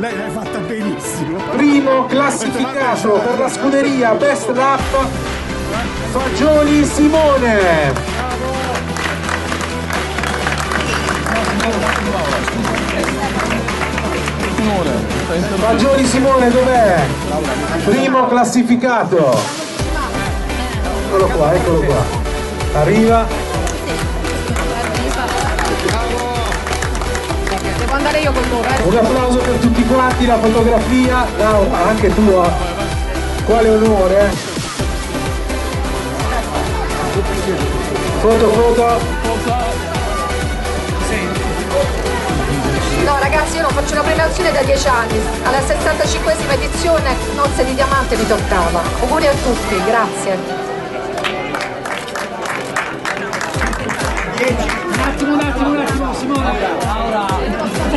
lei l'hai fatta benissimo. Primo classificato per la scuderia Best Lap Fagioli Simone. Fagioli Simone dov'è? Primo classificato. Eccolo qua, eccolo qua. Arriva. Io con loro, eh. Un applauso per tutti quanti, la fotografia. Laura, anche tua. Quale onore. eh? Foto, foto. No ragazzi io non faccio una premiazione da 10 anni, alla 65esima edizione Nozze di Diamante mi toccava. Auguri a tutti, grazie.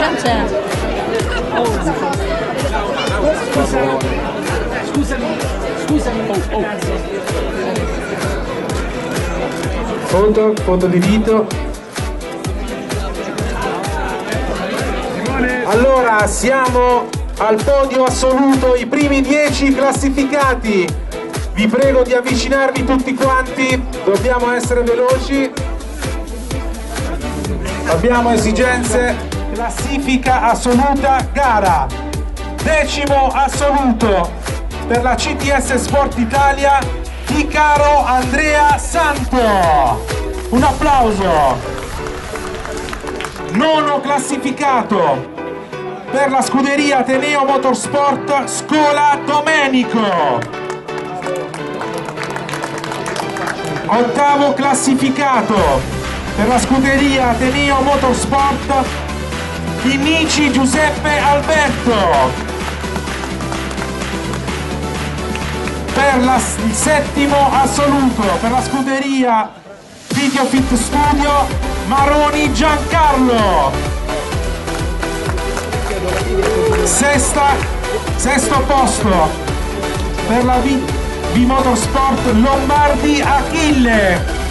Francesco. Scusami, scusami. Foto, foto di dito. Allora, siamo al podio assoluto, i primi 10 classificati. Vi prego di avvicinarvi tutti quanti, dobbiamo essere veloci. Abbiamo esigenze. Classifica assoluta gara. Decimo assoluto per la CTS Sport Italia di caro Andrea Santo. Un applauso. Nono classificato per la scuderia Ateneo Motorsport Scola Domenico. Ottavo classificato per la scuderia Ateneo Motorsport Vinici Giuseppe Alberto. Per la- il settimo assoluto per la scuderia Video Fit Studio Maroni Giancarlo. Sesta, sesto posto per la V, V Motorsport Lombardi Achille.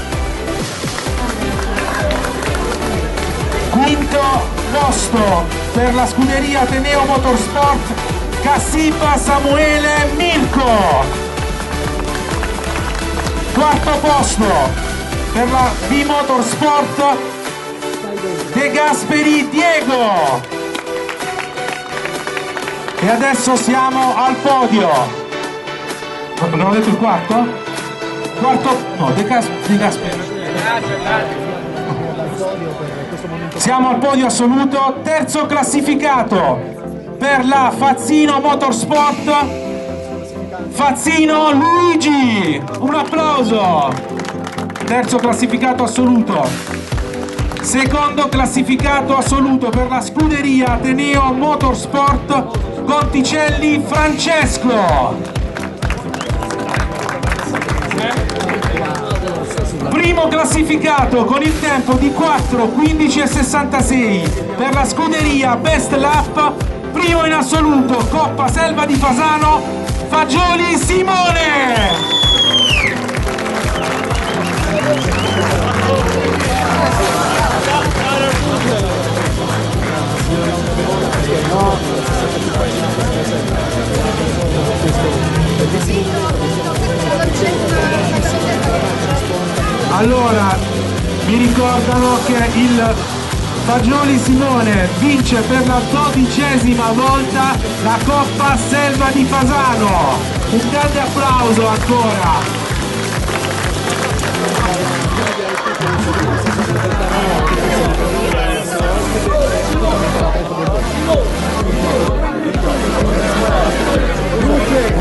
Quinto posto per la scuderia Ateneo Motorsport Cassipa Samuele Mirko. Quarto posto per la V Motorsport De Gasperi Diego. E adesso siamo al podio. Non ho detto il quarto? Quarto, no, De, Gas, De Gasperi. Siamo al podio assoluto, terzo classificato per la Fazzino Motorsport. Fazzino Luigi, un applauso. Terzo classificato assoluto. Secondo classificato assoluto per la scuderia Ateneo Motorsport Conticelli Francesco. Classificato con il tempo di 4, 15 e 66 per la scuderia Best Lap. Primo in assoluto Coppa Selva di Fasano Fagioli Simone. Allora, mi ricordano che il Fagioli Simone vince per la dodicesima volta la Coppa Selva di Fasano. Un grande applauso ancora. Okay.